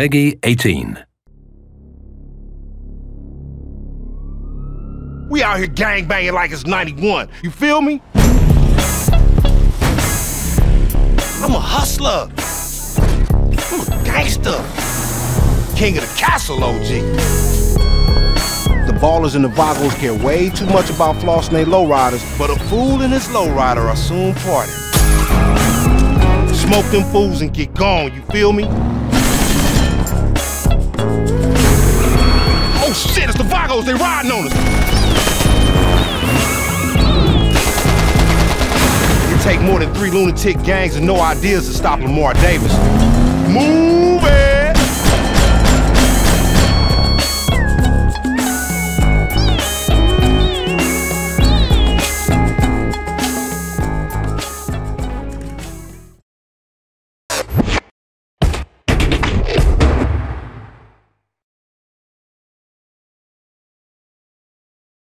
Peggy 18. We out here gang banging like it's 91. You feel me? I'm a hustler. I'm a gangster. King of the castle, OG. The Ballas and the vagos care way too much about flossing they lowriders, but a fool and his lowrider are soon parted. Smoke them fools and get gone, you feel me? The they riding on us. It take more than three lunatic gangs and no ideas to stop Lamar Davis.